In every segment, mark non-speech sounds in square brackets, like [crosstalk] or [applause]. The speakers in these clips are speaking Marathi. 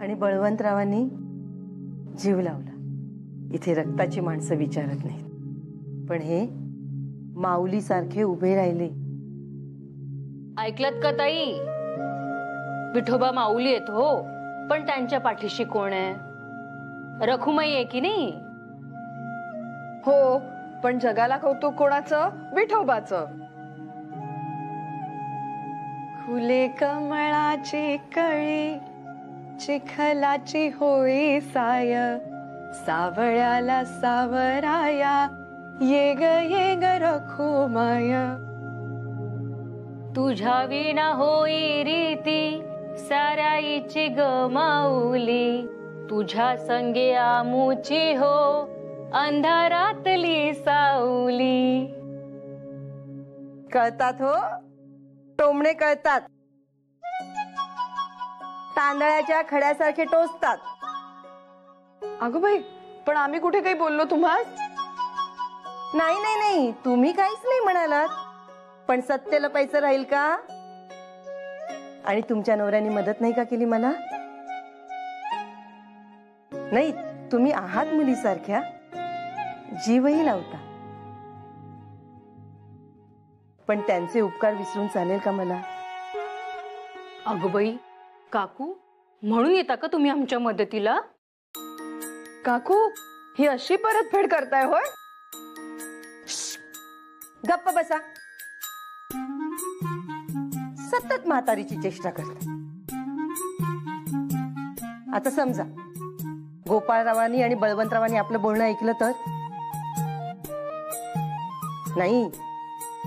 आणि बळवंतरावांनी जीव लावला. इथे रक्ताची माणसं विचारत नाहीत. पण हे माऊली सारखे उभे राहिले. ऐकलत का ताई? विठोबा माऊली आहेत हो पण त्यांच्या पाठीशी कोण आहे? रखुमाई आहे की नाही? हो पण जगाला कौतुक कोणाचं? विठोबाचं. फुले कमळाची कळी चिखलाची होई साय. सावळ्याला सावराया ये ग ये ग रखुमाय तुझ्या विना होई रीती साराईची ग माऊली. तुझ्या संगे आमुची हो अंधारातली सावली कळतात हो? टोमणे कळतात. तांदळाच्या खड्यासारखे टोचतात. अगं बाई पण आम्ही कुठे काही बोललो तुम्हाला नाही नाही नाही. तुम्ही काहीच नाही म्हणालात. पण सत्य लपायचं राहील का? आणि तुमच्या नवऱ्याने मदत नाही का केली मला? नाही तुम्ही आहात मुलीसारख्या. जीवही लावता. पण त्यांचे उपकार विसरून चालेल का मला? अगं बाई काकू म्हणून येता का तुम्ही आमच्या मदतीला? काकू ही अशी परतफेड करताय होय? गप्प बसा. सतत म्हातारीची चेष्टा करता. आता समजा गोपाळरावांनी आणि बळवंतरावांनी आपलं बोलणं ऐकलं तर? नाही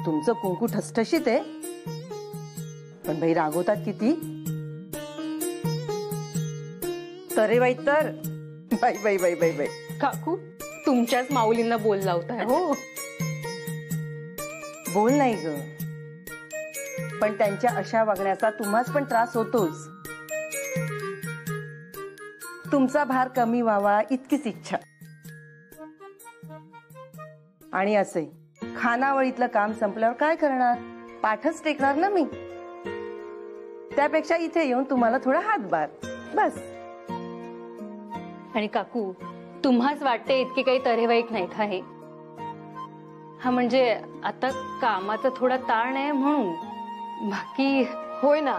तुमचं कुंकू ठसठशीत आहे. पण बाई रागवतात किती? तरे बाई तर. बाई बाई बाई बाई बाई. काकू तुमच्याच माऊलींना बोल लावताय. हो. बोल नाही ग. पण त्यांच्या अशा वागण्याचा तुम्हाच पण त्रास होतोच. तुमचा भार कमी व्हावा इतकीच इच्छा. आणि असे खानावळीतलं काम संपल्यावर काय करणार? पाठच टेकणार ना मी? त्यापेक्षा इथे येऊन तुम्हाला थोडा हातभार. बस. आणि काकू तुम्हाच वाटते इतके काही तरेवाईक नाही का हे? हा म्हणजे आता कामाचा थोडा ताण आहे म्हणून. बाकी होय ना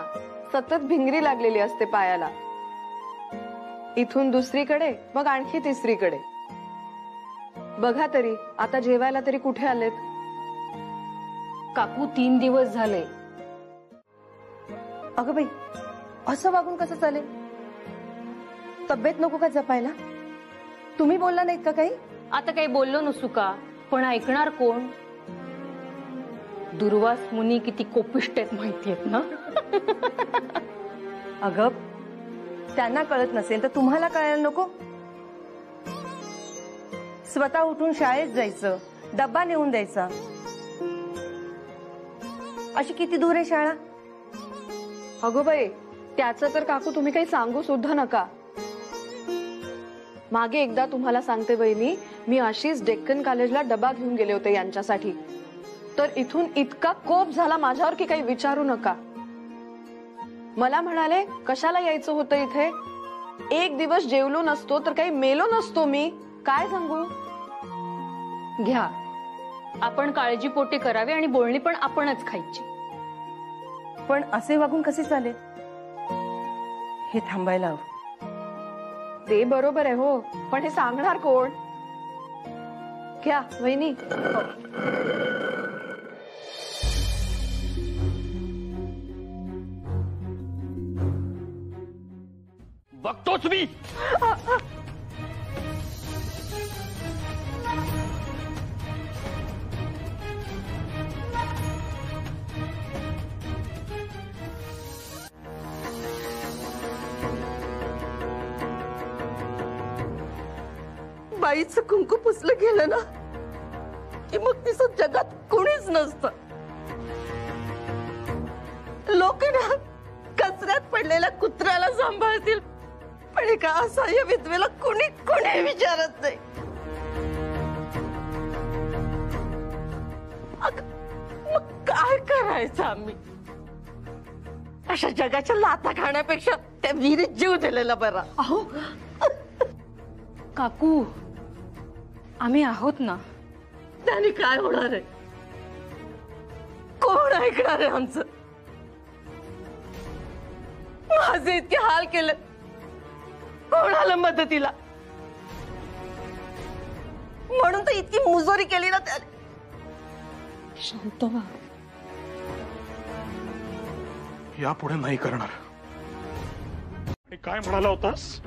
सतत भिंगरी लागलेली असते पायाला. इथून दुसरीकडे मग आणखी तिसरीकडे. बघा तरी आता जेवायला तरी कुठे आलेत? काकू तीन दिवस झाले. अगं बाई असं वागून कसं चालेल? तब्येत नको का जपायला? तुम्ही बोलला नाहीत का काही? आता काही बोललो नसू का? पण ऐकणार कोण? दुर्वास मुनी किती कोपिष्ट आहेत माहितीयेत ना? [laughs] अगं त्यांना कळत नसेल तर तुम्हाला कळायला नको. स्वतः उठून शाळेत जायचं डब्बा नेऊन द्यायचा. अशी किती दूर आहे शाळा? अगो बाई त्याचं तर काकू तुम्ही काही सांगू सुद्धा नका. मागे एकदा तुम्हाला सांगते बहिणी मी अशीच डेक्कन कॉलेजला डबा घेऊन गेले होते यांच्यासाठी. तर इथून इतका कोप झाला माझ्यावर की काही विचारू नका. मला म्हणाले कशाला यायचं होतं इथे? एक दिवस जेवलो नसतो तर काही मेलो नसतो मी. काय सांगू? घ्या. आपण काळजीपोटी करावी आणि बोलणी पण आपणच खायची. पण असे वागून कसे चालेल? हे थांबायला हवं. ते बरोबर आहे हो पण हे सांगणार कोण? घ्या वहिनी. बघतोच मी! बाईचं कुंकू पुसलं गेलं ना की मग तिचं जगात कोणीच नसत. लोक ना कचऱ्यात पडलेल्या कुत्र्याला सांभाळतील पण एका असह्य विधवेला कोणी कोणी विचारत नाही. मग काय करायचं आम्ही? अशा जगाच्या लाथा खाण्यापेक्षा त्या विहिरीत जीव दिलेला बरा. अहो काकू आम्ही आहोत ना. त्याने काय होणार आहे? कोण ऐकणार आहे आमचं? माझे इतके हाल केले. कोण आलं मदतीला? म्हणून तर इतकी मुजोरी केली ना त्याने. शांत व्हा यापुढे नाही करणार. काय म्हणाला होतास?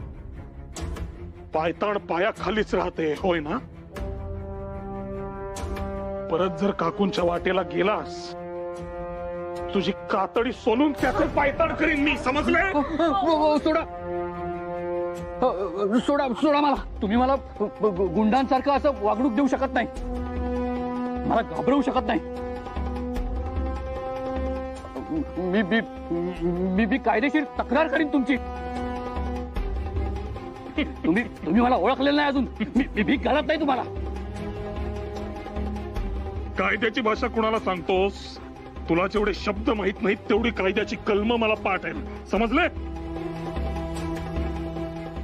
पायताण पाया खालीच राहते होय ना? परत जर काकूंच्या वाटेला गेलास तुझी कातडी सोलून त्याचे पायताड करीन मी समजले? हो, हो, हो, हो, सोडा. सोडा सोडा मला. तुम्ही मला ग- ग- गुंडांसारखं असं वागणूक देऊ शकत नाही. मला घाबरवू शकत नाही. मी बी मी बी कायदेशीर तक्रार करीन तुमची. तुम्ही तुम्ही मला ओळखलेलं नाही अजून. मी मी भीक घालत नाही तुम्हाला. कायद्याची भाषा कुणाला सांगतोस? तुला जेवढे शब्द माहीत नाहीत तेवढी कायद्याची कलम मला पाठ आहे समजले?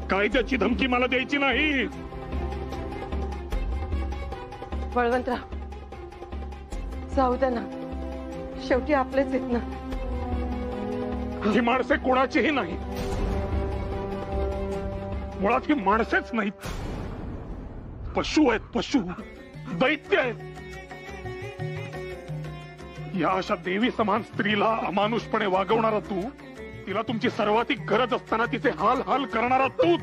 कायद्याची धमकी मला द्यायची नाही. बळवंतराव जाऊ द्या ना. शेवटी आपलेच आहेत ना. ही माणसे कोणाचीही नाही मुळात ही माणसेच नाहीत. पशु आहेत पशु. दैत्य आहेत. या अशा देवी समान स्त्रीला अमानुषपणे वागवणारा तू तिला तुमची सर्वाधिक गरज असताना तिचे हाल हाल करणारा तूच.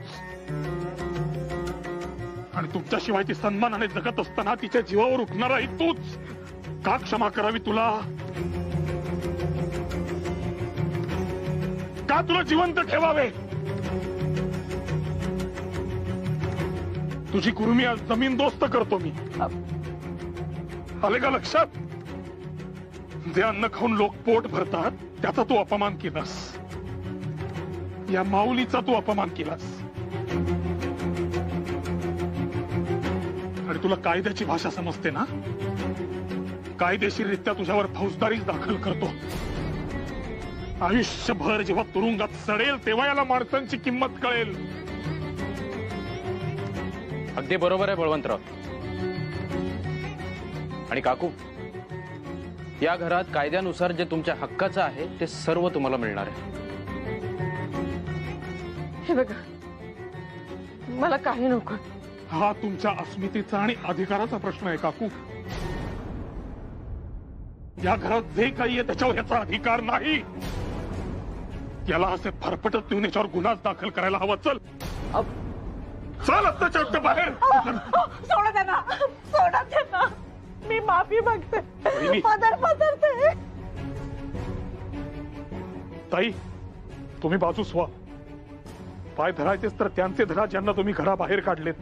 आणि तुमच्याशिवाय ती सन्मानाने जगत असताना तिच्या जीवावर उठणाराही तूच. का क्षमा करावी तुला? का तुला जिवंत ठेवावे? तुझी कुर्मी आज जमीन दोस्त करतो मी. आले का लक्षात? जे अन्न खाऊन लोक पोट भरतात त्याचा तू अपमान केलास. या माऊलीचा तू अपमान केलास. आणि तुला कायद्याची भाषा समजते ना? कायदेशीररित्या तुझ्यावर फौजदारीच दाखल करतो. आयुष्यभर जेव्हा तुरुंगात सडेल तेव्हा याला माणसांची किंमत कळेल. अगदी बरोबर आहे बळवंतराव. आणि काकू या घरात कायद्यानुसार जे तुमच्या हक्काचं आहे ते सर्व तुम्हाला मिळणार आहे. हे बघा मला काही नको. हा तुमच्या अस्मितेचा आणि अधिकाराचा प्रश्न आहे काकू. या घरात जे काही आहे त्याच्यावर याचा अधिकार नाही. याला असे फरफटत नेऊन याच्यावर गुन्हा दाखल करायला हवा चल. चल आत्ताच्या आत्ता बाहेर. सोडा त्यांना सोडा त्यांना. मी माफी मागते. पदर पदरते. ताई तुम्ही बाजूस व्हा पाय धरायचेच तर त्यांचे धरा ज्यांना तुम्ही घराबाहेर काढलेत.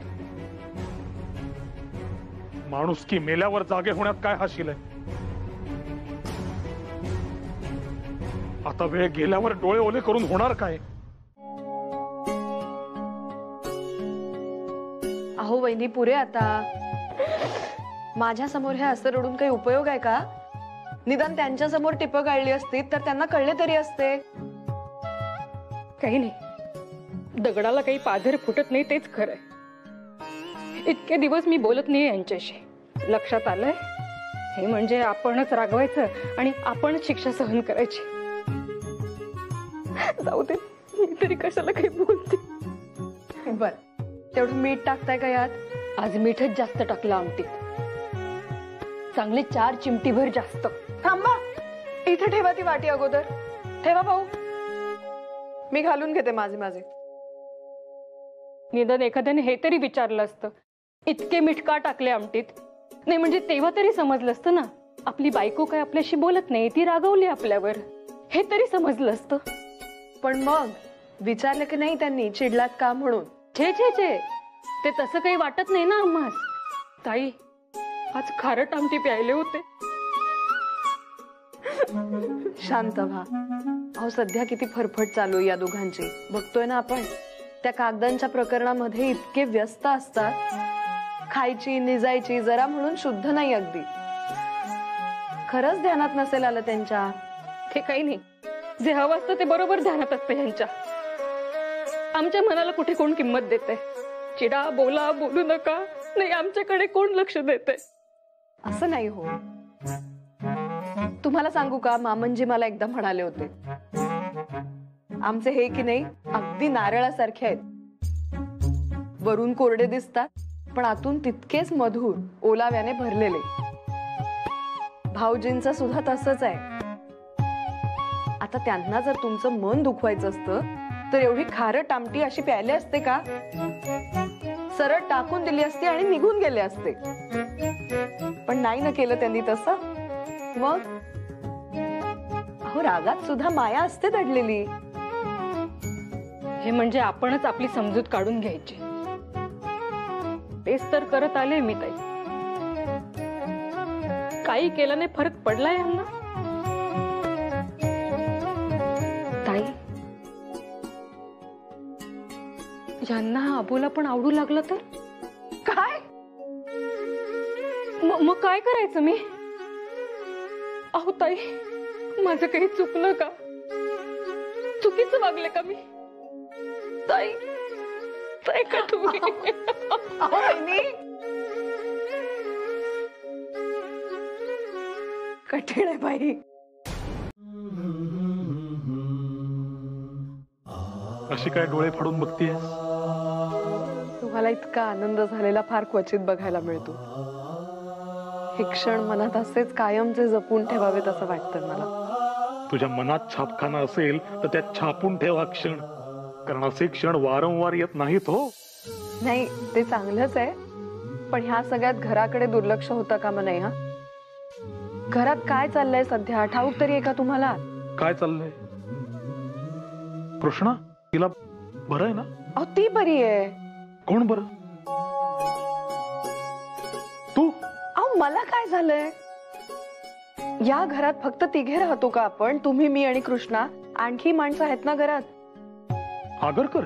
माणूस की मेल्यावर जागे होण्यात काय हाशील आहे? आता वेळ गेल्यावर डोळे ओले करून होणार काय? अहो वहिनी पुरे आता. माझ्यासमोर हे असं रडून काही उपयोग आहे का? निदान त्यांच्यासमोर टिप गाळली असती तर त्यांना कळले तरी असते. काही नाही. दगडाला काही पाझर फुटत नाही तेच खरंय इतके दिवस मी बोलत नाही यांच्याशी. लक्षात आलंय? हे म्हणजे आपणच रागवायचं आणि आपणच शिक्षा सहन करायची. जाऊ दे मी तरी कशाला काही बोलते? बर. तेवढं मीठ टाकताय का यात? आज मीठच जास्त टाकलं आमटीत. चांगले चार चिमटीभर जास्त. थांबा. इथे ठेवा ती वाटी अगोदर. ठेवा भाऊ. मी घालून घेते माझे माझे. निदान एखाद्याने हे तरी विचारलं असतं. इतके मीठ का टाकले आमटीत? नाही म्हणजे तेव्हा तरी समजलं असतं ना. आपली बायको काय आपल्याशी बोलत नाही ती रागवली आपल्यावर. हे तरी समजलं असतं. पण मग विचारलं की नाही त्यांनी चिडलात का म्हणून? छे छे छे. ते तसं काही वाटत नाही ना आम्हास. ताई आज खारट आमटी प्यायले होते. शांत व्हा. अहो सध्या किती फरफट चालू या दोघांची. बघतोय ना आपण. त्या कागदांच्या प्रकरणामध्ये इतके व्यस्त असतात. खायची निजायची जरा म्हणून शुद्ध नाही अगदी. खरंच ध्यानात नसेल आलं त्यांच्या. ते काही नाही. जे हवं असतं ते बरोबर ध्यानात असतं यांच्या. आमच्या मनाला कुठे कोण किंमत देते चिडा बोला बोलू नका. नाही आमच्याकडे कोण लक्ष देते असं नाही हो. तुम्हाला सांगू का मामनजी मला एकदा म्हणाले होते. आमचे हे की नाही अगदी नारळासारखे आहेत. वरून कोरडे दिसतात पण आतून तितकेच मधुर ओलाव्याने भरलेले. भाऊजींचं सुद्धा तसंच आहे. आता त्यांना जर तुमचं मन दुखवायचं असतं तर एवढी खारट आमटी अशी प्यायली असते का? सरळ टाकून दिली असती आणि निघून गेले असते. पण नाही ना केलं त्यांनी तसं. मग? अहो रागात सुद्धा माया असते दडलेली. हे म्हणजे आपणच आपली समजूत काढून घ्यायची. तेच तर करत आले मी ताई. काही केल्याने फरक पडलाय यांना? यांना हा अबोला पण आवडू लागला तर? काय? म- मग काय करायचं मी? अहो ताई माझं काही चुकलं का? चुकीचं वागले का मी? ताई ताई का तुम्ही? कठीण आहे बाई. अशी काय डोळे फाडून बघतीये तुम्हाला इतका आनंद झालेला फार क्वचित बघायला मिळतो. हे क्षण मनात असेच कायमचे जपून ठेवावेत असं वाटतं मला. तुझ्या मनात छापखाना असेल तर त्यात छापून ठेवा क्षण. कारण असे क्षण वारंवार येत नाहीत हो. नाही ते चांगलंच आहे. पण ह्या सगळ्यात घराकडे दुर्लक्ष होतं का मग नाही हा? घरात काय चाललंय सध्या? ठाऊक तरी आहे का तुम्हाला? काय चाललंय? कृष्णा तिला बरं आहे ना? अहो ती बरी आहे. कोण बरं? तू? अहो मला काय झालंय? या घरात फक्त तिघे राहतो का आपण? तुम्ही मी आणि कृष्णा. आणखी माणसं आहेत ना घरात? आगरकर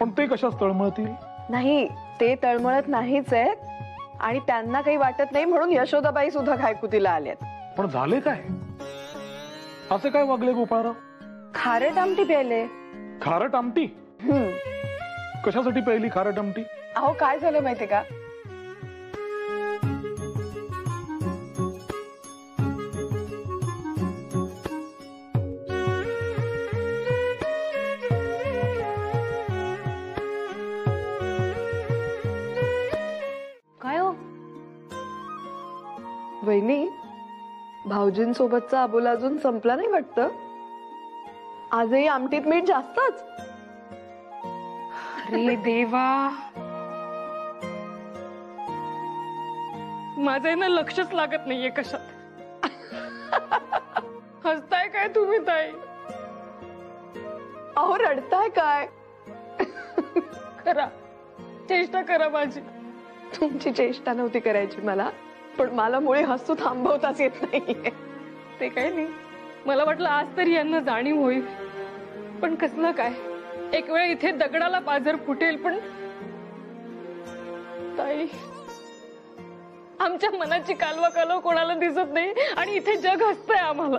पण ते कशाच तळमळतील? नाही ते तळमळत नाहीच आहेत. आणि त्यांना काही वाटत नाही म्हणून यशोदाबाई सुद्धा घायकुतीला आल्यात पण झाले काय? असे काय वागले गोपाळराव? खारे आमटी प्यायले. खारट आमटी? हम्म. कशासाठी पहिली खारट आमटी? अहो काय झालं माहितीये का? काय हो? वहिनी भाऊजींसोबतचा अबोला अजून संपला नाही वाटतं? आजही आमटीत मीठ जास्तच? अरे देवा. माझं ना लक्षच लागत नाहीये कशात. हसताय काय तुम्ही ताई? अहो रडताय काय? करा. चेष्टा करा माझी. तुमची चेष्टा नव्हती करायची मला पण मला मुळे हसू थांबवताच येत नाहीये. ते काय नाही. मला वाटलं आज तरी यांना जाणीव होईल. पण कसलं काय? एक वेळ इथे दगडाला पाझर फुटेल पण ताई आमच्या मनाची कालवा कालव कोणाला दिसत नाही आणि इथे जग हसतंय आम्हाला.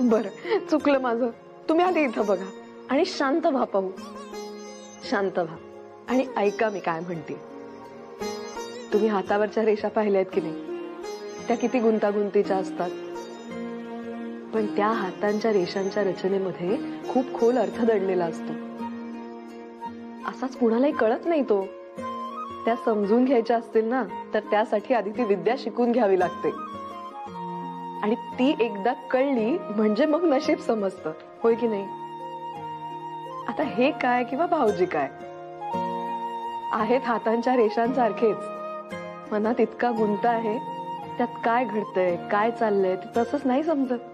बर चुकलं माझं. तुम्ही आधी इथं बघा आणि शांत व्हा पाहू. शांत व्हा. आणि ऐका मी काय म्हणते. तुम्ही हातावरच्या रेषा पाहिल्यात की नाही? त्या किती गुंतागुंतीच्या असतात. पण त्या हातांच्या रेषांच्या रचनेमध्ये खूप खोल अर्थ दडलेला असतो. असाच कुणालाही कळत नाही तो. त्या समजून घ्यायच्या असतील ना तर त्यासाठी आधी ती विद्या शिकून घ्यावी लागते. आणि ती एकदा कळली म्हणजे मग नशीब समजतं. होय की नाही? आता हे काय किंवा भाऊजी काय? आहेत हातांच्या रेषांसारखेच. मनात इतका गुंता आहे. त्यात काय घडतंय काय चाललंय ते तसंच नाही समजत.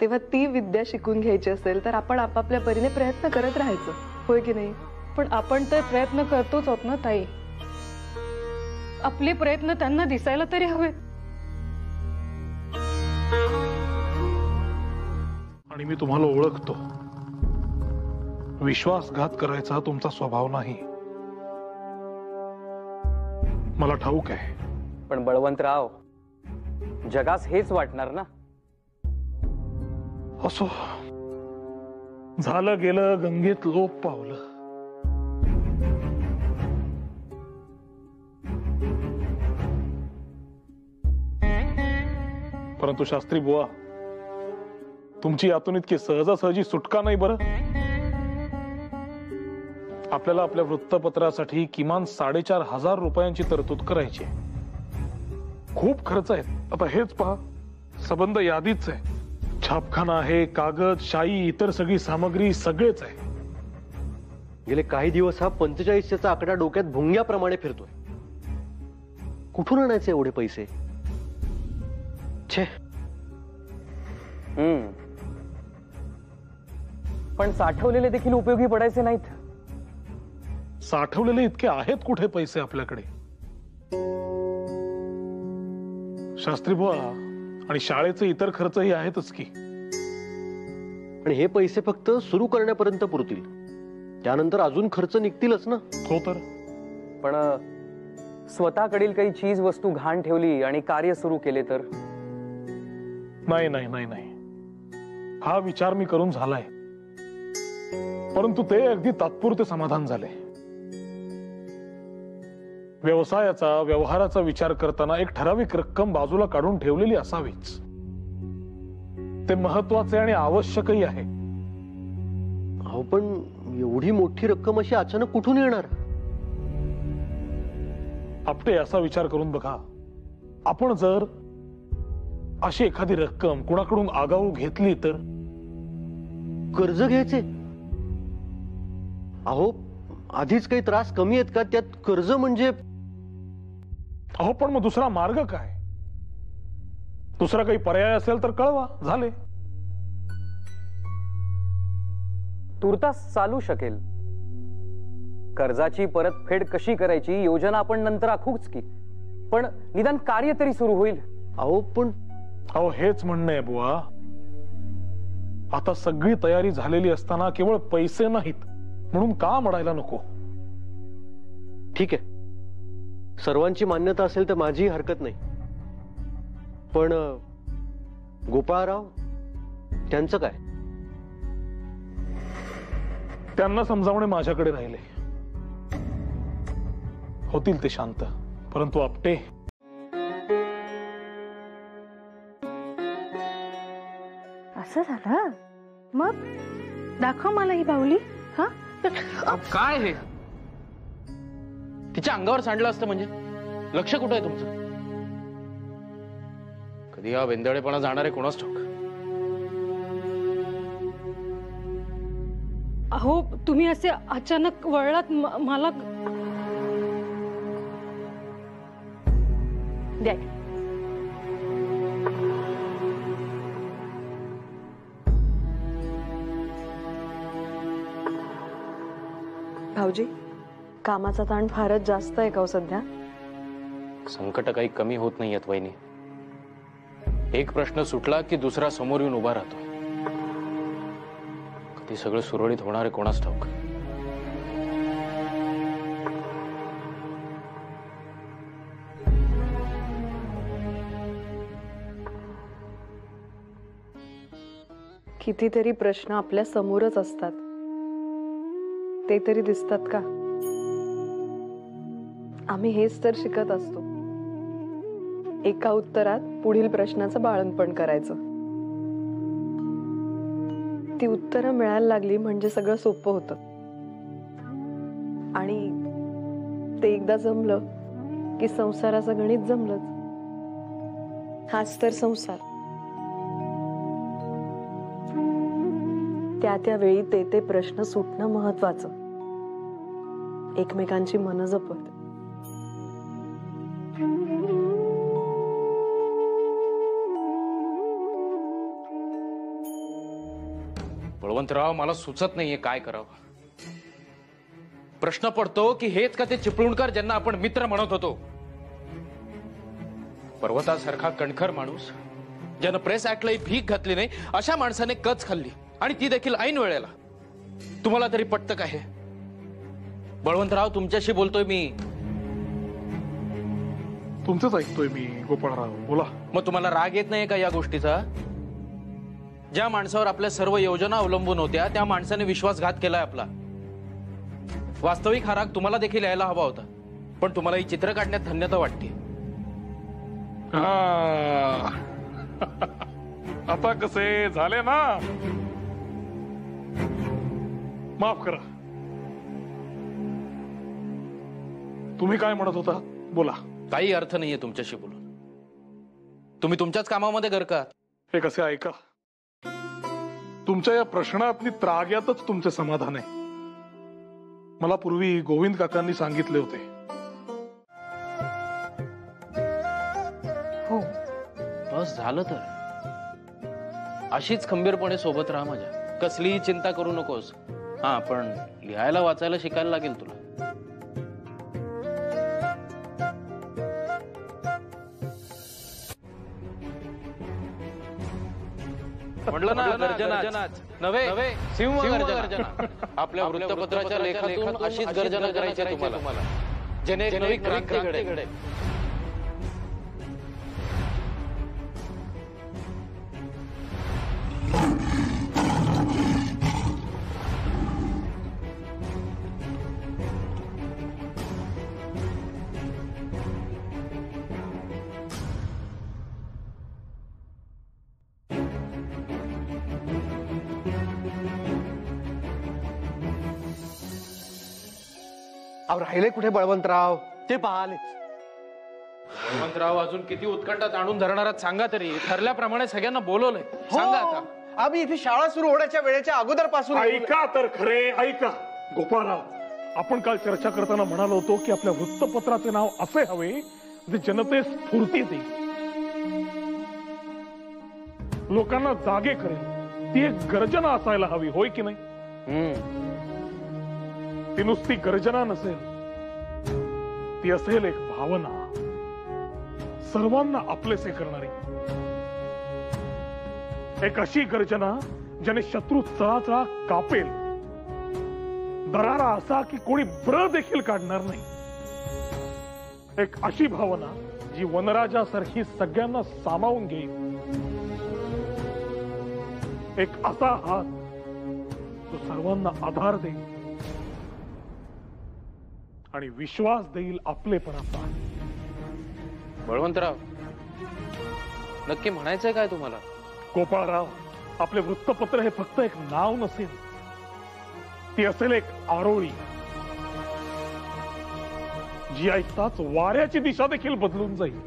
तेव्हा ती विद्या शिकून घ्यायची असेल तर आपण आपापल्या परीने प्रयत्न करत राहायचं. होय की नाही? पण आपण तर प्रयत्न करतोच आहोत ना ताई. आपले प्रयत्न त्यांना दिसायला तरी हवेत. आणि मी तुम्हाला ओळखतो. विश्वासघात करायचा तुमचा स्वभाव नाही. मला ठाऊक आहे. पण बळवंतराव जगास हेच वाटणार ना? असो. झालं गेलं गंगेत लोप पावलं. परंतु शास्त्री बुवा तुमची यातून इतकी सहजासहजी सुटका नाही बरं? आपल्याला आपल्या वृत्तपत्रासाठी किमान साडेचार हजार रुपयांची तरतूद करायची खूप खर्च आहे आता हेच पहा सबंध यादीच आहे. छापखाना आहे कागद शाई इतर सगळी सामग्री सगळेच आहे. गेले काही दिवस हा पंचेचाळीसचा आकडा डोक्यात भुंग्याप्रमाणे फिरतोय. कुठून आणायचे एवढे पैसे? छे. हम्म. पण साठवलेले देखील उपयोगी पडायचे नाहीत. साठवलेले इतके आहेत कुठे पैसे आपल्याकडे? शास्त्री बुवा आणि शाळेचे इतर खर्चही आहेतच की. पण हे पैसे फक्त सुरू करण्यापर्यंत पुरतील. त्यानंतर अजून खर्च निघतीलच ना? हो तर. पण स्वतःकडील काही चीज वस्तू घाण ठेवली आणि कार्य सुरू केले तर? नाही नाही नाही नाही. हा विचार मी करून झालाय. परंतु ते अगदी तात्पुरते समाधान झाले व्यवसायाचा व्यवहाराचा विचार करताना एक ठराविक रक्कम बाजूला काढून ठेवलेली असावीच. ते महत्त्वाचे आणि आवश्यकही आहे. अहो पण एवढी मोठी रक्कम अशी अचानक कुठून येणार? आपटे असा विचार करून बघा. आपण जर अशी एखादी रक्कम कुणाकडून आगाऊ घेतली तर? कर्ज घ्यायचे? अहो आधीच काही त्रास कमी आहेत का? त्यात कर्ज म्हणजे अहो पण मग दुसरा मार्ग काय? दुसरा काही पर्याय असेल तर कळवा झाले. तुर्तास चालू शकेल. कर्जाची परतफेड कशी करायची योजना आपण नंतर आखूच की. पण निदान कार्य तरी सुरू होईल. अहो पण अहो हेच म्हणणं आहे बुवा. आता सगळी तयारी झालेली असताना केवळ पैसे नाहीत. म्हणून का म्हणायला नको? ठीक आहे. सर्वांची मान्यता असेल तर माझीही हरकत नाही. पण गोपाळराव त्यांचं काय? त्यांना समजावणे माझ्याकडे राहिले. होतील ते शांत परंतु आपटे. असं झालं? मग दाखव मला ही बाहुली हा? काय हे? तिच्या अंगावर सांडलं असतं म्हणजे? लक्ष कुठं आहे तुमचं? कधी हा वेंदळेपणा जाणार आहे कोणाच ठाऊक? अहो तुम्ही असे अचानक वळलात म- मला द्या. भाऊजी? कामाचा ताण फारच जास्त आहे का हो सध्या? संकट काही कमी होत नाही आहेत वहिनी. एक प्रश्न सुटला की दुसरा समोर येऊन उभा राहतो. कधी सगळं सुरळीत होणार आहे कोणाच ठाऊक. कितीतरी प्रश्न आपल्या समोरच असतात. ते तरी दिसतात का? आम्ही हेच तर शिकत असतो. एका उत्तरात पुढील प्रश्नाचं बाळणपण करायचं. ती उत्तरं मिळायला लागली म्हणजे सगळं सोपं होतं. आणि ते एकदा जमलं की संसाराचं गणित जमलंच. हाच तर संसार. त्या त्या वेळी ते ते प्रश्न सुटणं महत्वाचं एकमेकांची मन जपत. बळवंतराव मला सुचत नाहीये काय करावं. प्रश्न पडतो की हेच का ते चिपळूणकर ज्यांना आपण मित्र म्हणत होतो? पर्वतासारखा कणखर माणूस ज्यानं प्रेस ऍक्टलाही भीक घातली नाही अशा माणसाने कच खाल्ली आणि ती देखील ऐन वेळेला. तुम्हाला तरी पटतं का हे? बळवंतराव तुमच्याशी बोलतोय मी. तुमचंच ऐकतोय मी गोपाळराव. बोला. मग तुम्हाला राग येत नाही का या गोष्टीचा? ज्या माणसावर आपल्या सर्व योजना अवलंबून होत्या त्या माणसाने विश्वासघात केलाय आपला. वास्तविक हा राग तुम्हाला देखील यायला हवा होता पण तुम्हाला ही चित्र काढण्यात धन्यता वाटते हा. [laughs] आता कसे झाले ना? माफ करा. तुम्ही काय म्हणत होता? बोला. काही अर्थ नाहीये तुमच्याशी बोलून. तुम्ही तुमच्याच कामामध्ये गरका हे कसे ऐका? तुमच्या या प्रश्नातली त्राग्यातच तुमचे समाधान आहे. मला पूर्वी गोविंद काकांनी सांगितले होते. हो. बस झालं तर. अशीच खंबीरपणे सोबत राहा माझ्या. कसलीही चिंता करू नकोस. हा पण लिहायला वाचायला शिकायला लागेल तुला. म्हटलं ना गर्जनाच. नव्हे सिंह गर्जना. आपल्या वृत्तपत्राच्या लेखातून अशीच गर्जना करायची तुम्हाला. जेणे क्रांती घडेल अहो राहिले कुठे बळवंतराव? ते पाहालेच. हेमंतराव अजून किती उत्कंठात आणून धरणार आहात सांगा तरी. ठरल्याप्रमाणे सगळ्यांना बोलवलंय. सांगा आता. आम्ही इथे शाळा सुरू होण्याच्या वेळेच्या अगोदरपासून ऐका तर खरे ऐका. गोपाळराव आपण काल चर्चा करताना म्हणालो होतो की आपल्या वृत्तपत्राचे नाव असे हवे जे जनतेस स्फूर्ती देईल. लोकांना जागे करेल. ती एक गर्जना असायला हवी होय की नाही? हम्म. ती नुसती गर्जना नसेल ती असेल एक भावना. सर्वांना आपलेसे करणारी. एक अशी गर्जना ज्याने शत्रू चळाचळा कापेल. दरारा असा की कोणी ब्र देखील काढणार नाही. एक अशी भावना जी वनराजासारखी सगळ्यांना सामावून घेईल. एक असा हात जो सर्वांना आधार देईल. आणि विश्वास देईल आपलेपणाचा. बळवंतराव नक्की म्हणायचंय काय तुम्हाला? गोपाळराव आपले वृत्तपत्र हे फक्त एक नाव नसेल. ती असेल एक आरोळी. जी ऐकताच वाऱ्याची दिशा देखील बदलून जाईल.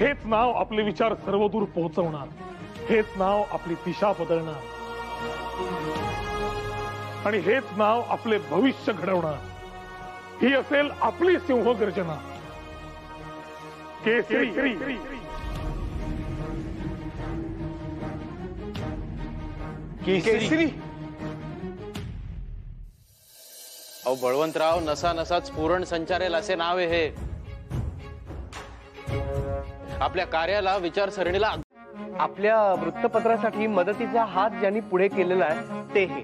हेच नाव आपले विचार सर्वदूर पोहोचवणार. हेच नाव आपली दिशा बदलणार. आणि हेच नाव आपले भविष्य घडवणार. ही असेल आपली सिंह गर्जना केसरी. केसरी. अहो बळवंतराव नसा नसाच पूर्ण संचारेल असे नाव आहे हे. आपल्या कार्याला विचारसरणीला आपल्या वृत्तपत्रासाठी मदतीचा हात ज्यांनी पुढे केलेला आहे ते हे.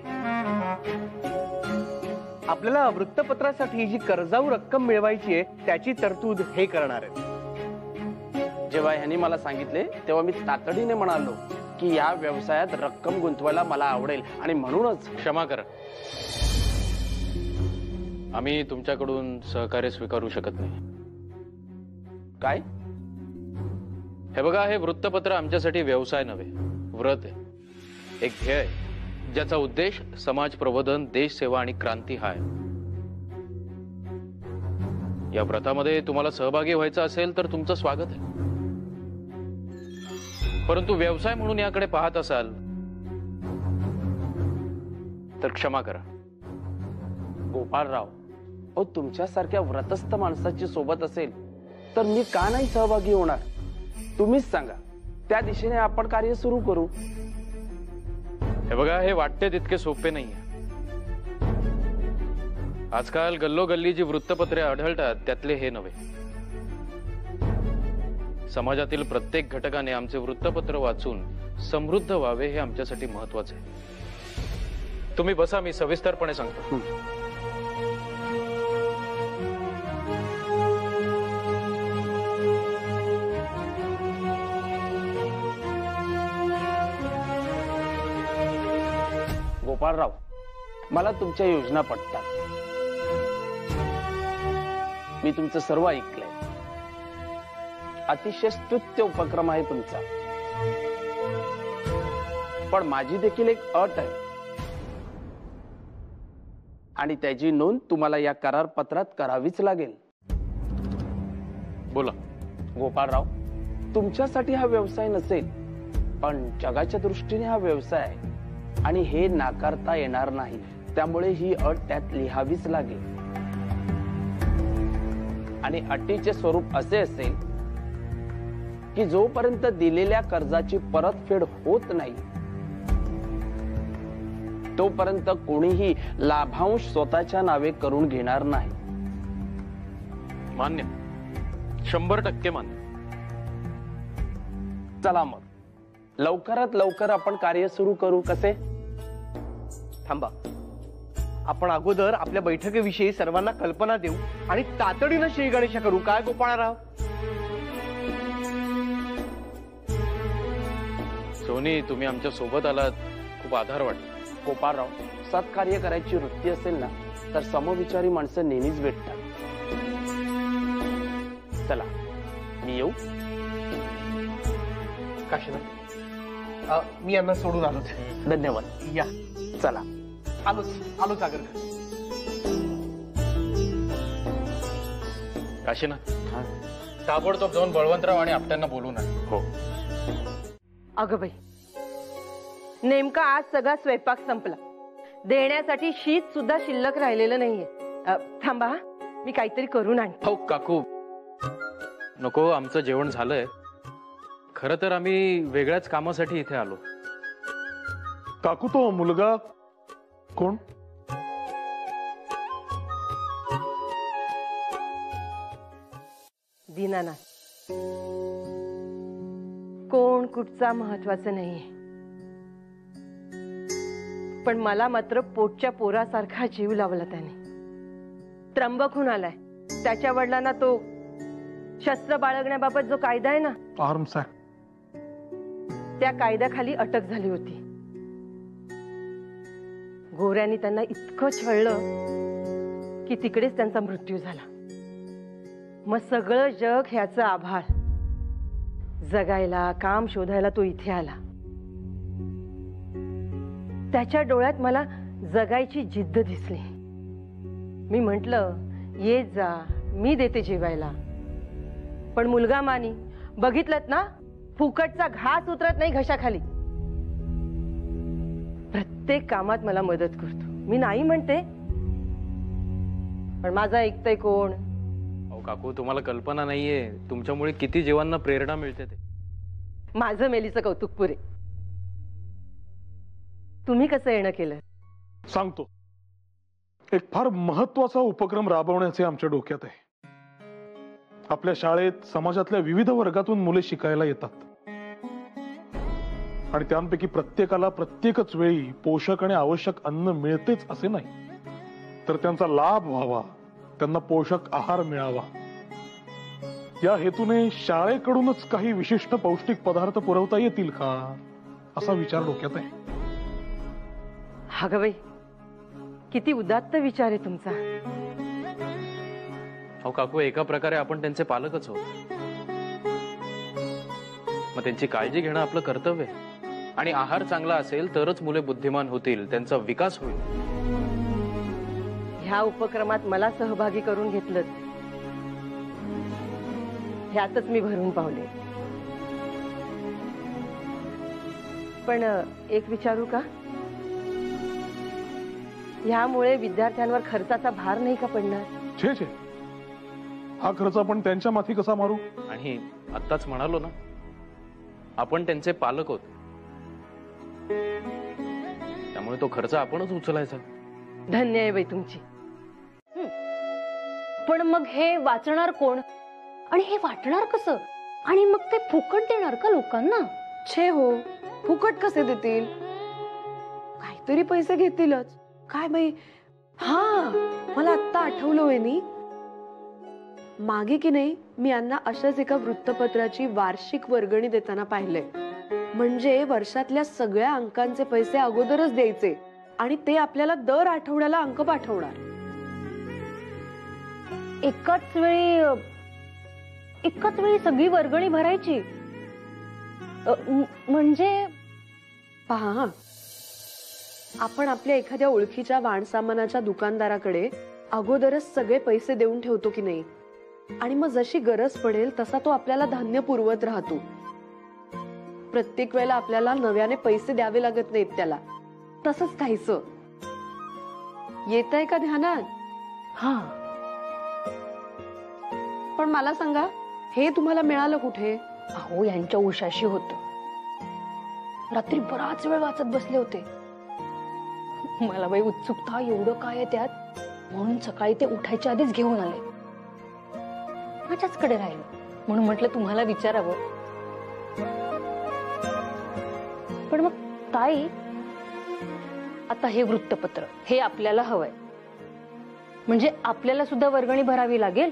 आपल्याला वृत्तपत्रासाठी जी कर्जाऊ रक्कम मिळवायची आहे त्याची तरतूद हे करणार आहेत. जेव्हा ह्यांनी मला सांगितले तेव्हा मी तातडीने म्हणालो की या व्यवसायात रक्कम गुंतवायला मला आवडेल आणि म्हणूनच क्षमा करा. आम्ही तुमच्याकडून सहकार्य स्वीकारू शकत नाही. काय? हे बघा हे वृत्तपत्र आमच्यासाठी व्यवसाय नव्हे व्रत आहे. एक ध्येय ज्याचा उद्देश समाज प्रबोधन देश सेवा आणि क्रांती हा आहे. या व्रतामध्ये तुम्हाला सहभागी व्हायचं असेल तर तुमचं स्वागत आहे. परंतु व्यवसाय म्हणून याकडे पाहत असाल तर क्षमा करा. गोपाळराव अहो तुमच्यासारख्या व्रतस्थ माणसाची सोबत असेल तर मी का नाही सहभागी होणार? तुम्हीच सांगा. त्या दिशेने आपण कार्य सुरू करू. हे बघा हे वाटते तितके सोपे नाही आजकाल गल्लोगल्ली जी वृत्तपत्रे आढळतात त्यातले हे नव्हे. समाजातील प्रत्येक घटकाने आमचे वृत्तपत्र वाचून समृद्ध व्हावे हे आमच्यासाठी महत्त्वाचे आहे. तुम्ही बसा मी सविस्तरपणे सांगतो. गोपाळराव मला तुमच्या योजना पटतात. मी तुमचं सर्व ऐकलंय. अतिशय स्तुत्य उपक्रम आहे तुमचा. पण माझी देखील एक अट आहे. आणि त्याची नोंद तुम्हाला या करार पत्रात करावीच लागेल. बोला गोपाळराव. तुमच्यासाठी हा व्यवसाय नसेल पण जगाच्या दृष्टीने हा व्यवसाय आहे. आणि हे नाकारता येणार नाही. त्यामुळे ही अट त्यात लिहावीच लागेल. आणि अटीचे स्वरूप असे असेल की जोपर्यंत दिलेल्या कर्जाची परतफेड होत नाही तोपर्यंत कोणीही लाभांश स्वतःच्या नावे करून घेणार नाही. मान्य. शंभर टक्के मान्य. चला मग. लवकरात लवकर आपण कार्य सुरू करू कसे? थांबा. आपण अगोदर आपल्या बैठकीविषयी सर्वांना कल्पना देऊ आणि तातडीनं श्री गणेश करू. काय गोपाळराव? सोनी तुम्ही आमच्यासोबत आलात. खूप आधार वाटतो. गोपाळराव सत्कार्य करायची वृत्ती असेल ना तर समविचारी माणसं नेहमीच भेटतात. चला मी येऊ. काशीनाथ? अ, मी यांना सोडून आलो. धन्यवाद. या. चला. आलोच आलो सागर. काशीनाथ. ताबडतोब जाऊन बळवंतराव आणि आपट्यांना बोलून आण. हो. अगं बाई नेमका आज सगळा स्वयंपाक संपला. देण्यासाठी शीत सुद्धा शिल्लक राहिलेलं नाहीये. अ, थांबा हा. मी काहीतरी करून आणते. हो काकू. नको आमचं जेवण झालंय. खरं तर आम्ही वेगळ्याच कामासाठी इथे आलो. काकू तो मुलगा कोण? दीनानाथ. कोण कुठचा महत्वाचं नाहीये. पण मला मात्र पोटच्या पोरासारखा जीव लावला त्याने. त्र्यंबकहून आलाय. त्याच्या वडिलांना तो शस्त्र बाळगण्याबाबत जो कायदा आहे ना आर्म्स ऍक्ट त्या कायद्याखाली अटक झाली होती. गोऱ्यांनी त्यांना इतकं छळलं की तिकडेच त्यांचा मृत्यू झाला. मग सगळं जग ह्याचं आभाळ. जगायला काम शोधायला तो इथे आला. त्याच्या डोळ्यात मला जगायची जिद्द दिसली. मी म्हंटल ये जा मी देते जेवायला. पण मुलगा मानी बघितलं ना फुकटचा घास उतरत नाही घशाखाली. प्रत्येक कामात मला मदत करतो. मी नाही म्हणते पण माझा ऐकतंय कोण? अहो काकू तुम्हाला कल्पना नाहीये. तुमच्यामुळे किती जीवांना प्रेरणा मिळते ते. माझं मेलीचं कौतुक पुरे. तुम्ही कसं येणं केलं? सांगतो. एक फार महत्त्वाचा उपक्रम राबवण्याचे आमच्या डोक्यात आहे. आपल्या शाळेत समाजातल्या विविध वर्गातून मुले शिकायला येतात. आणि त्यांपैकी प्रत्येकाला प्रत्येकच वेळी पोषक आणि आवश्यक अन्न मिळतेच असे नाही. तर त्यांचा लाभ व्हावा त्यांना पोषक आहार मिळावा. या हेतूने शाळेकडूनच काही विशिष्ट पौष्टिक पदार्थ पुरवता येतील का? असा विचार डोक्यात आहे. अगं बाई किती उदात्त विचार आहे तुमचा. अहो काकू एका प्रकारे आपण त्यांचे पालकच आहोत. मग त्यांची काळजी घेणं आपलं कर्तव्य आहे. आणि आहार चांगला असेल तरच मुले बुद्धिमान होतील त्यांचा विकास होईल. ह्या उपक्रमात मला सहभागी करून घेतलं ह्यातच मी भरून पावले. पण एक विचारू का? ह्यामुळे विद्यार्थ्यांवर खर्चाचा भार नाही का पडणार? छे छे. हा खर्च आपण त्यांच्या माथी कसा मारू? आणि आत्ताच म्हणालो ना आपण त्यांचे पालक होत. त्यामुळे तो खर्च आपणच उचलायचा. धन्य आहे बाई तुमची. पण मग हे वाचणार कोण? आणि हे वाटणार कसं? आणि मग ते फुकट देणार का लोकांना? छे हो फुकट कसे देतील? काहीतरी पैसे घेतीलच. काय बाई? हा मला आत्ता आठवलं वहिनी. मागे की नाही मी यांना अशाच एका वृत्तपत्राची वार्षिक वर्गणी देताना पाहिलंय. म्हणजे वर्षातल्या सगळ्या अंकांचे पैसे अगोदरच द्यायचे आणि ते आपल्याला दर आठवड्याला अंक पाठवणार. एकाच वेळी एकाच वेळी सगळी वर्गणी भरायची. म्हणजे पहा हा. आपण आपल्या एखाद्या ओळखीच्या वाणसामानाच्या दुकानदाराकडे अगोदरच सगळे पैसे देऊन ठेवतो की नाही? आणि मग जशी गरज पडेल तसा तो आपल्याला धान्य पुरवत राहतो. प्रत्येक वेळेला आपल्याला नव्याने पैसे द्यावे लागत नाहीत त्याला. तसंच काहीच येत आहे का ध्यानात? हा. पण मला सांगा हे तुम्हाला मिळालं कुठे? अहो यांच्या उशाशी होत. रात्री बराच वेळ वाचत बसले होते. मला बाई उत्सुकता एवढं काय आहे त्यात? म्हणून सकाळी ते उठायच्या आधीच घेऊन आले. माझ्याचकडे राहिलं. म्हणून म्हटलं तुम्हाला विचारावं. पण मग ताई आता हे वृत्तपत्र हे आपल्याला हवंय. म्हणजे आपल्याला सुद्धा वर्गणी भरावी लागेल?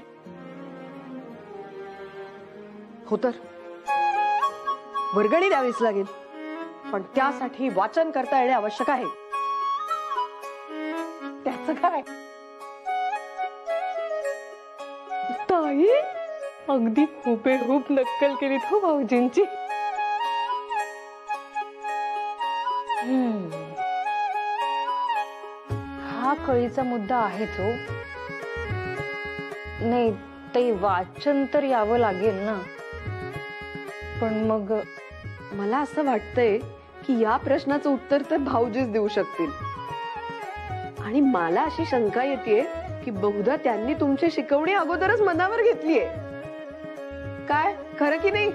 हो तर. वर्गणी द्यावीच लागेल. पण त्यासाठी वाचन करता येणे आवश्यक आहे. त्याच काय? ताई अगदी हुबेहूब नक्कल केली हो भाऊजींची. हा कळीचा मुद्दा आहे तो हो. नाही ते वाचन तर यावं लागेल ना. पण मग मला असं वाटतंय की या प्रश्नाचं उत्तर तर भाऊजीच देऊ शकतील. आणि मला अशी शंका येते की बहुधा त्यांनी तुमची शिकवणी अगोदरच मनावर घेतलीये. काय? खरं की नाही?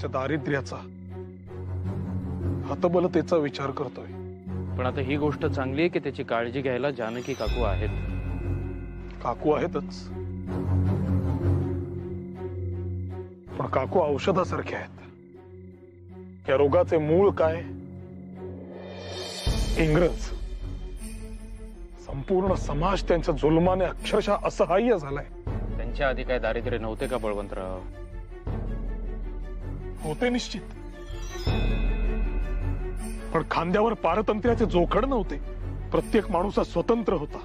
त्याच्या दारिद्र्याचा. हतबलतेचा विचार करतोय. पण आता ही गोष्ट चांगली आहे की त्याची काळजी घ्यायला जानकी काकू आहेत? काकू आहेतच. पण काकू औषधासारखे आहेत. या रोगाचे मूळ काय? इंग्रज. संपूर्ण समाज त्यांच्या जुलमाने अक्षरशः असहाय्य झालाय. त्यांच्या आधी काय दारिद्र्य नव्हते का बळवंतराव? होते निश्चित. पण खांद्यावर पारतंत्र्याचे जोखड नव्हते. प्रत्येक माणूस हा स्वतंत्र होता.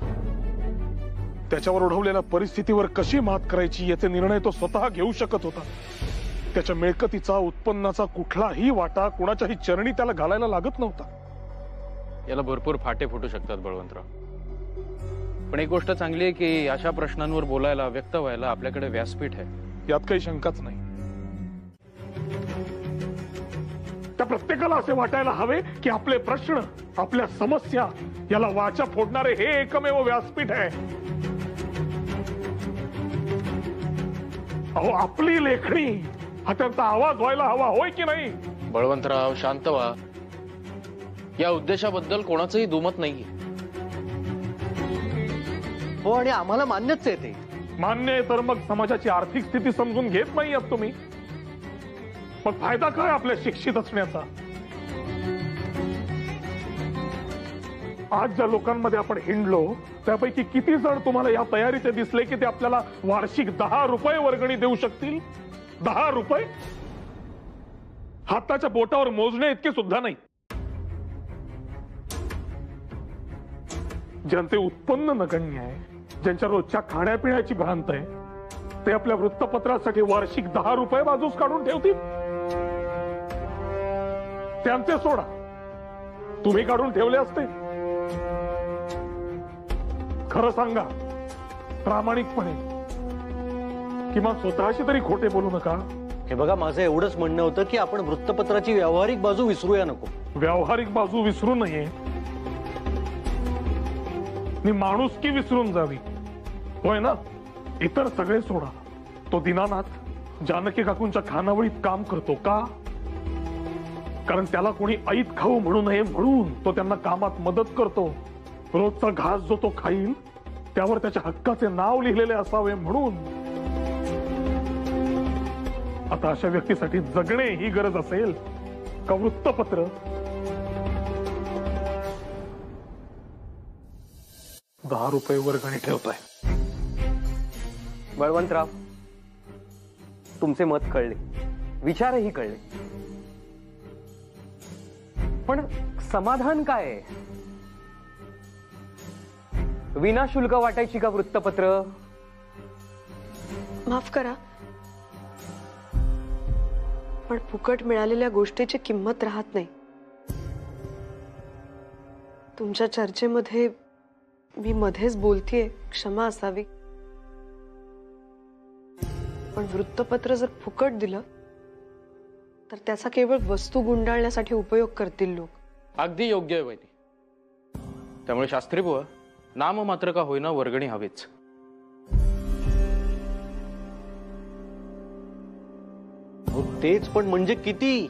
त्याच्यावर ओढवलेल्या परिस्थितीवर कशी मात करायची याचे निर्णय तो स्वतः घेऊ शकत होता. त्याच्या मिळकतीचा उत्पन्नाचा कुठलाही वाटा कुणाच्याही चरणी त्याला घालायला लागत नव्हता. याला भरपूर फाटे फुटू शकतात बळवंतराव. पण एक गोष्ट चांगली आहे की अशा प्रश्नांवर बोलायला व्यक्त व्हायला आपल्याकडे व्यासपीठ आहे. यात काही शंकाच नाही. प्रत्येकाला असे वाटायला हवे की आपले प्रश्न आपल्या समस्या याला वाचा फोडणारे हे एकमेव व्यासपीठ आहे. अहो आपली लेखणी हा त्यांचा आवाज व्हायला हवा होय की नाही? बळवंतराव शांत व्हा. या उद्देशाबद्दल कोणाचंही दुमत नाहीये. हो आणि आम्हाला मान्यच आहे ते. मान्य आहे तर मग समाजाची आर्थिक स्थिती समजून घेत नाही आहात तुम्ही. मग फायदा काय आपल्या शिक्षित असण्याचा? आज ज्या लोकांमध्ये आपण हिंडलो त्यापैकी किती जण तुम्हाला या तयारीचे दिसले की ते आपल्याला वार्षिक दहा रुपये वर्गणी देऊ शकतील? दहा रुपये? हाताच्या बोटावर मोजणे इतके सुद्धा नाही. ज्यांचे उत्पन्न नगण्य आहे ज्यांच्या रोजच्या खाण्यापिण्याची भ्रांत आहे ते आपल्या वृत्तपत्रासाठी वार्षिक दहा रुपये बाजूस काढून ठेवतील. त्यांचे सोडा. तुम्ही काढून ठेवले असते. खरं सांगा प्रामाणिकपणे. किंवा स्वतःशी तरी खोटे बोलू नका. हे बघा माझं एवढंच म्हणणं होतं की आपण वृत्तपत्राची व्यावहारिक बाजू विसरूया नको. व्यावहारिक बाजू विसरू नये. नि माणुसकी विसरून जावी. होय ना? इतर सगळे सोडा. तो दिनानाथ. जानकी काकूंच्या खानावळीत काम करतो का? कारण त्याला कोणी ऐत खाऊ म्हणू नये म्हणून तो त्यांना कामात मदत करतो. रोजचा घास जो तो खाईल त्यावर त्याच्या हक्काचे नाव लिहिलेले असावे म्हणून. आता अशा व्यक्तीसाठी जगणे ही गरज असेल का वृत्तपत्र? दहा रुपये वर्गणी ठेवताय. बळवंतराव तुमचे मत कळले. विचारही कळले. पण समाधान काय विनाशुल्क वाटायची का वृत्तपत्र? माफ करा. पण फुकट मिळालेल्या गोष्टीची किंमत राहत नाही. तुमच्या चर्चेमध्ये मी मध्येच बोलतीये. क्षमा असावी. पण वृत्तपत्र जर फुकट दिलं तर त्याचा केवळ वस्तू गुंडाळण्यासाठी उपयोग करतील लोक. अगदी योग्य आहे वहिनी. त्यामुळे शास्त्री बुवा नाम मात्र का होईना वर्गणी हवीच. अहो, तेच पण म्हणजे किती?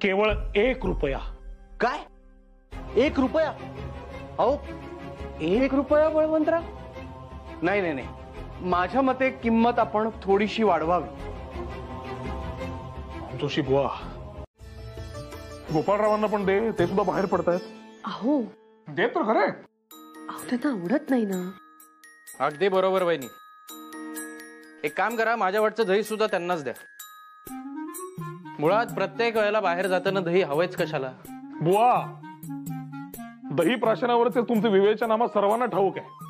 केवळ एक रुपया. काय? एक रुपया? अहो एक रुपया बळवंतराव? नाही नाही नाही. माझ्या मते किंमत आपण थोडीशी वाढवावी. जोशी बुवा. गोपाळरावांना पण दे ते सुद्धा बाहेर पडतायत. अहो. दे तर खरे. अहो त्यांना आवडत नाही ना. अगदी बरोबर वहिनी. एक काम करा माझ्या वाटचं दही सुद्धा त्यांनाच द्या. मुळात प्रत्येक वेळेला बाहेर जाताना दही हवंच कशाला? बुवा दही प्राशनावरचे तुमचे विवेचनामा सर्वांना ठाऊक आहे.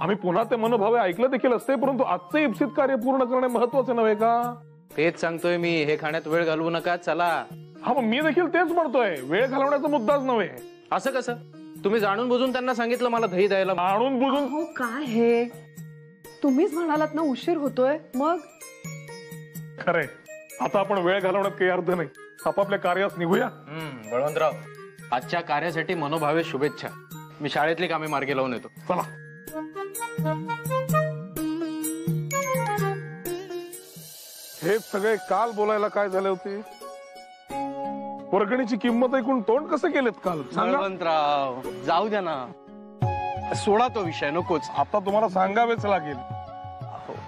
आम्ही पुन्हा ते मनोभावे ऐकलं देखील असते परंतु आजचे इप्सित कार्य पूर्ण करणे महत्त्वाचे नव्हे का? तेच सांगतोय मी हे खाण्यात वेळ घालवू नका चला. हा मग मी देखील तेच म्हणतोय वेळ घालवण्याचा मुद्दाच नव्हे. असं कसं? तुम्ही जाणून बुजून त्यांना सांगितलं मला दही द्यायला. आणून बुजून हो काय हे? तुम्हीच म्हणालात ना उशीर होतोय मग? खरे आता आपण वेळ घालवण्यात काही अर्थ नाही. आपापल्या कार्यास निघूया. हम्म, बळवंतराव आजच्या कार्यासाठी मनोभावे शुभेच्छा. मी शाळेतली कामे मार्गी लावून येतो. चला. हे सगळे काल बोलायला काय झाले होते? वर्गणीची किंमत ऐकून तोंड कसं केलेत काल? सांगा. बळवंतराव जाऊ द्या ना. सोडा तो विषय नकोच. आता तुम्हाला सांगावेच लागेल.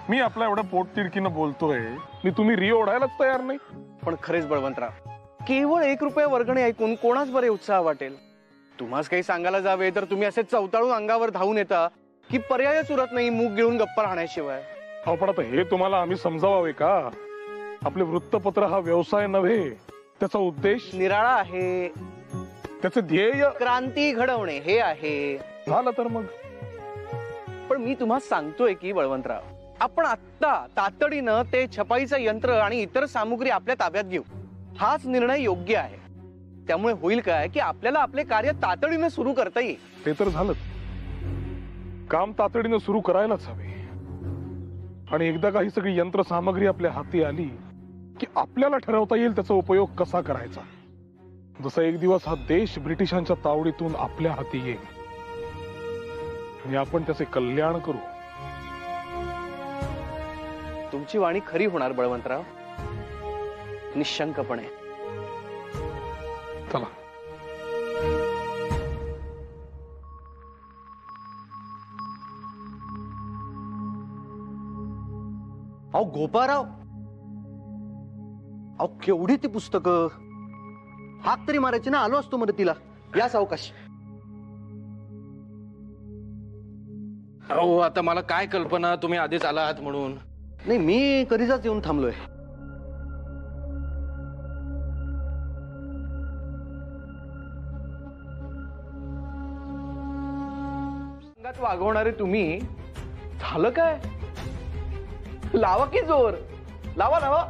मी आपल्या एवढ्या पोटतिडकीनं बोलतोय. मी तुम्ही री ओढायलाच तयार नाही. पण खरेच बळवंतराव केवळ एक रुपया वर्गणी ऐकून कोणाच बरे उत्साह वाटेल? तुम्हाच काही सांगायला जावे तर तुम्ही असे चवताळून अंगावर धावून येता. की पर्यायच उरत नाही मूग घेऊन गप्पा राहण्याशिवाय. अहो पण आता हे तुम्हाला आम्ही समजावावे का? आपले वृत्तपत्र हा व्यवसाय नव्हे त्याचा उद्देश निराळा आहे. त्याचे ध्येय क्रांती घडवणे हे आहे. झालं तर मग. पण मी तुम्हाला सांगतोय की बळवंतराव आपण आत्ता तातडीनं ते छपाईचं यंत्र आणि इतर सामुग्री आपल्या ताब्यात घेऊ. हाच निर्णय योग्य आहे. त्यामुळे होईल काय की आपल्याला आपले कार्य तातडीनं सुरू करता येईल. ते तर झालं काम तातडीनं सुरू करायलाच हवे. आणि एकदा का ही सगळी यंत्र सामग्री आपल्या हाती आली की आपल्याला ठरवता येईल त्याचा उपयोग कसा करायचा? जसा एक दिवस हा देश ब्रिटिशांच्या तावडीतून आपल्या हाती येईल. आणि आपण त्याचे कल्याण करू. तुमची वाणी खरी होणार बळवंतराव. निशंकपणे. चला. अहो गोपाराव अहो केवढी ती पुस्तकं. हाक तरी मारायची ना आलो असतो मदतीला. या सावकाश. अहो आता मला काय कल्पना तुम्ही आधीच आला आहात म्हणून. नाही मी कधीचाच येऊन थांबलोय. संघात वागवणारे तुम्ही झालं काय? लावा की जोर. लावा लावा.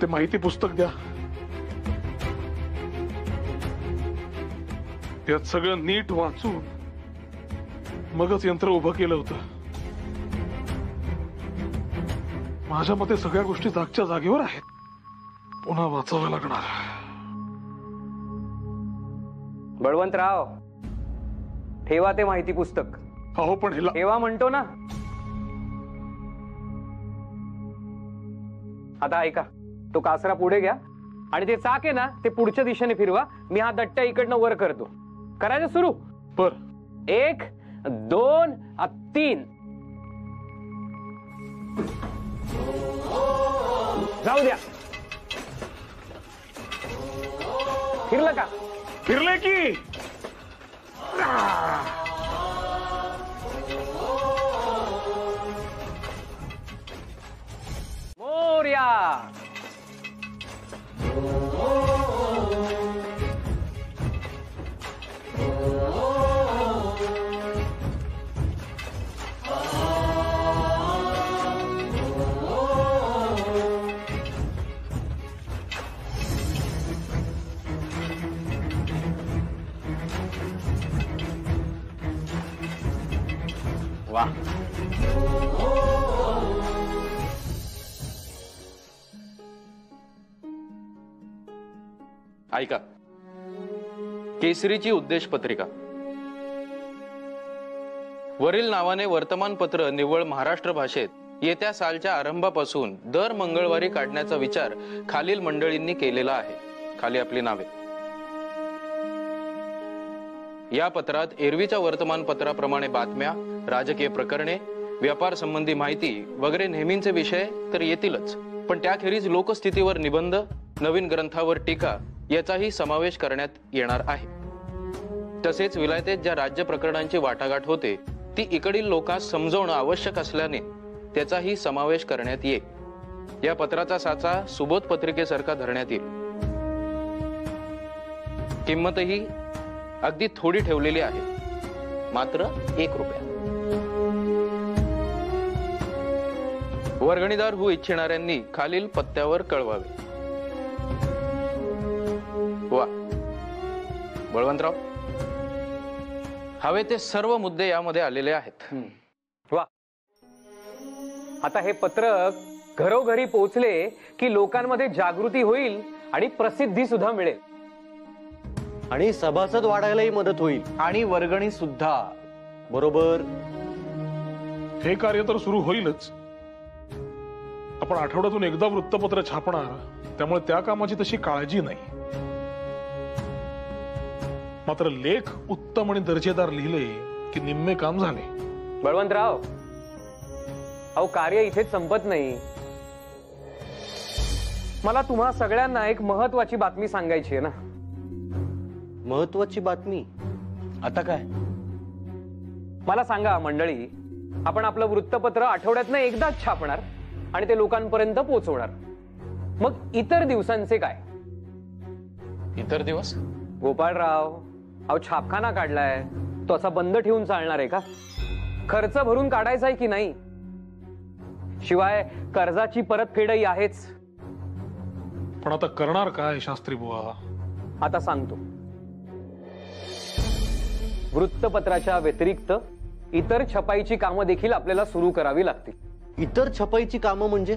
ते माहिती पुस्तक द्या. त्यात सगळं नीट वाचून मगच यंत्र उभं केलं होतं. माझ्या मते सगळ्या गोष्टी जागच्या जागेवर आहेत. पुन्हा वाचावं लागणार. बळवंतराव ठेवा ते माहिती पुस्तक. अहो पण हिला ठेवा म्हणतो ना. आता ऐका तो कासरा पुढे घ्या आणि ते चाक आहे ना ते पुढच्या दिशेने फिरवा. मी हा दट्ट्या इकडनं वर करतो. करायचं सुरू? बर. एक दोन तीन. जाऊ द्या. फिरलं का? फिरले की? した केसरीची उद्देश पत्रिका वरील नावाने वर्तमानपत्र निव्वळ महाराष्ट्र भाषेत येत्या सालच्या आरंभापासून दर मंगळवारी काढण्याचा विचार खालील मंडळींनी केलेला आहे. खाली आपली नावे. या पत्रात एरवीच्या वर्तमानपत्राप्रमाणे बातम्या राजकीय प्रकरणे व्यापार संबंधी माहिती वगैरे नेहमींचे विषय तर येतीलच. पण त्याखेरीज लोकस्थितीवर निबंध नवीन ग्रंथावर टीका याचाही समावेश करण्यात येणार आहे. तसेच विलायतेत ज्या राज्य प्रकरणांची वाटाघाट होते ती इकडील लोकांस समजवणं आवश्यक असल्याने त्याचाही समावेश करण्यात येईल. या पत्राचा साचा सुबोध पत्रिकेसारखा धरण्यात येईल. किंमतही अगदी थोडी ठेवलेली आहे. मात्र एक रुपया. वर्गणीदार होऊ इच्छिणाऱ्यांनी खालील पत्त्यावर कळवावे. वा. बळवंतराव. हवे ते सर्व मुद्दे यामध्ये आलेले आहेत. वा. आता हे पत्रक घरोघरी पोचले की लोकांमध्ये जागृती होईल आणि प्रसिद्धी सुद्धा मिळेल. आणि सभासद वाढायलाही मदत होईल. आणि वर्गणी सुद्धा. बरोबर. हे कार्य तर सुरू होईलच. आपण आठवड्यातून एकदा वृत्तपत्र छापणार त्यामुळे त्या कामाची तशी काळजी नाही. मात्र लेख उत्तम आणि दर्जेदार लिहिले की निम्मे काम झाले. बळवंतराव अहो कार्य इथेच संपत नाही. मला तुम्हा सगळ्यांना एक महत्वाची बातमी सांगायची आहे ना. महत्वाची बातमी? आता काय? मला सांगा मंडळी आपण आपलं वृत्तपत्र आठवड्यातनं एकदाच छापणार आणि ते लोकांपर्यंत पोहोचवणार मग इतर दिवसांचे काय? इतर दिवस? गोपाळराव अहो छापखाना काढलाय. तो असा बंद ठेवून चालणार आहे का? खर्च भरून काढायचा आहे की नाही? शिवाय कर्जाची परतफेडही आहेच. पण आता करणार काय शास्त्री बुवा? आता सांगतो. वृत्तपत्राच्या व्यतिरिक्त इतर छपाईची कामं देखील आपल्याला सुरू करावी लागतील. इतर छपाईची कामं म्हणजे?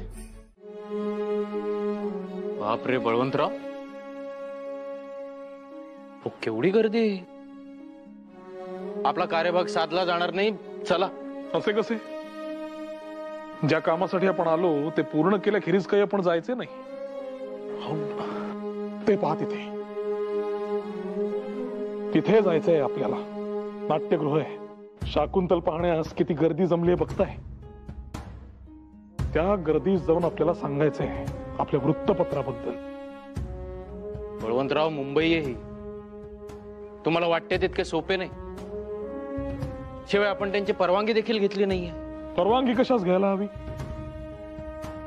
बापरे बळवंतराव. हो, केवढी गर्दी आपला कार्यभाग साधला जाणार नाही. चला. असे कसे? ज्या कामासाठी आपण आलो ते पूर्ण केल्याखेरीज काही आपण जायचे नाही. ते पहा तिथे. तिथे जायचंय आपल्याला. नाट्यगृह आहे. शाकुंतल पाहण्यास किती गर्दी जमली आहे बघताय? त्या गर्दीत जाऊन आपल्याला सांगायचंय आपल्या वृत्तपत्राबद्दल. बळवंतराव मुंबई ही तुम्हाला वाटते तितके सोपे नाही. शिवाय आपण त्यांची परवानगी देखील घेतली नाहीये. परवानगी कशाच घ्यायला हवी?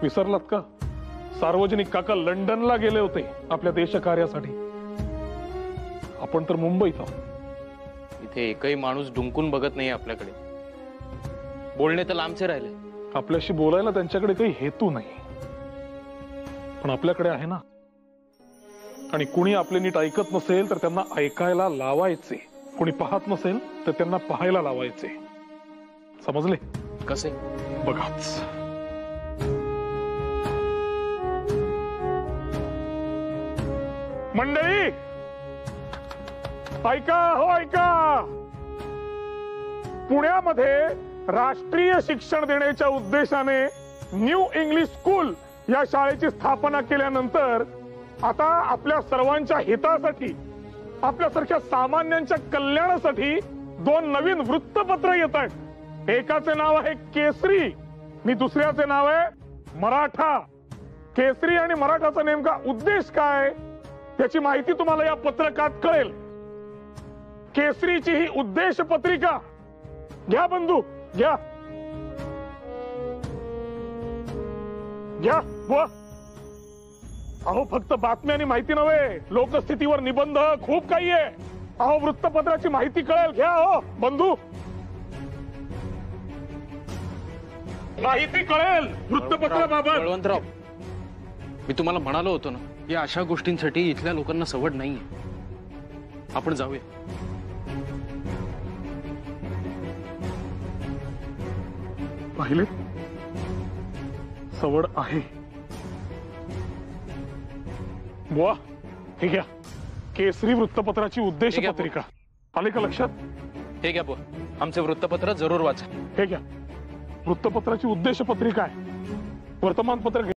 विसरलात का? सार्वजनिक काका लंडनला गेले होते आपल्या देशकार्यासाठी. आपण तर मुंबईत आहोत. इथे एकही माणूस डुंकून बघत नाही आपल्याकडे. बोलणे तर लांबचे राहिले. आपल्याशी बोलायला त्यांच्याकडे काही हेतू नाही. पण आपल्याकडे आहे ना? आणि कुणी आपले नीट ऐकत नसेल तर त्यांना ऐकायला लावायचे. कुणी पाहत नसेल तर त्यांना पाहायला लावायचे. समजले? कसे? बघाच. मंडळी! ऐका हो ऐका! पुण्यामध्ये राष्ट्रीय शिक्षण देण्याच्या उद्देशाने न्यू इंग्लिश स्कूल या शाळेची स्थापना केल्यानंतर आता आपल्या सर्वांच्या हितासाठी आपल्यासारख्या सामान्यांच्या कल्याणासाठी दोन नवीन वृत्तपत्र येत आहेत एकाचे नाव आहे केसरी मी दुसऱ्याचे नाव आहे मराठा. केसरी आणि मराठाचा नेमका उद्देश काय? याची माहिती तुम्हाला या पत्रकात कळेल. केसरीची ही उद्देश पत्रिका घ्या बंधू घ्या. घ्या बुवा. अहो फक्त बातमी आणि माहिती नव्हे. लोकस्थितीवर निबंध खूप काही आहे अहो वृत्तपत्राची माहिती कळेल. घ्या हो बंधू. माहिती कळेल वृत्तपत्राबाबत. बळवंतराव मी तुम्हाला म्हणालो होतो ना या अशा गोष्टींसाठी इथल्या लोकांना सवड नाहीये. आपण जाऊया. पाहिले? सवड आहे. बुवा हे घ्या. केसरी वृत्तपत्राची उद्देश घ्या, पत्रिका. आले का लक्षात? हे घ्या बुवा. आमचे वृत्तपत्र जरूर वाचा. हे घ्या. वृत्तपत्राची उद्देश पत्रिका आहे. वर्तमानपत्र